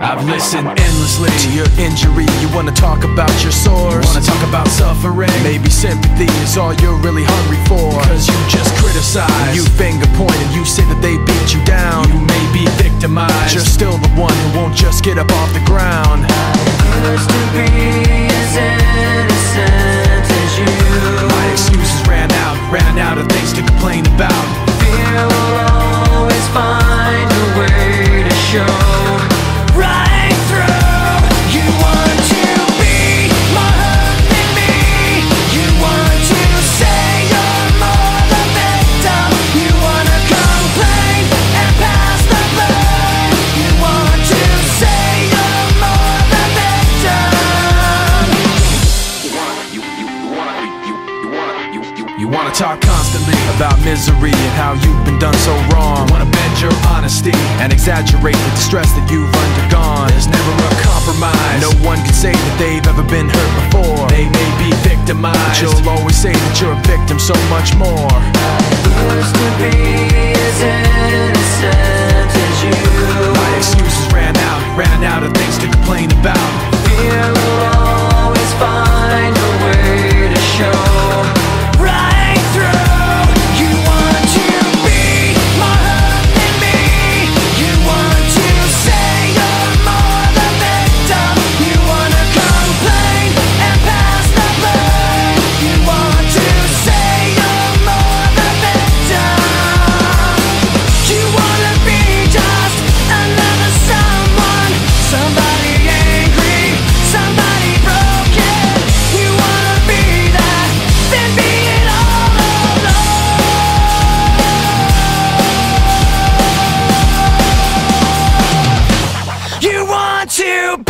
I've listened endlessly to your injury. You wanna talk about your source? Wanna talk about suffering? Maybe sympathy is all you're really hungry for. Cause you just criticize. You finger point and you say that they beat you down. You may be victimized. You're still the one who won't just get up show. Wanna talk constantly about misery and how you've been done so wrong. Wanna bend your honesty and exaggerate the distress that you've undergone. There's never a compromise. No one can say that they've ever been hurt before. They may be victimized. But you'll always say that you're a victim so much more. Used to be you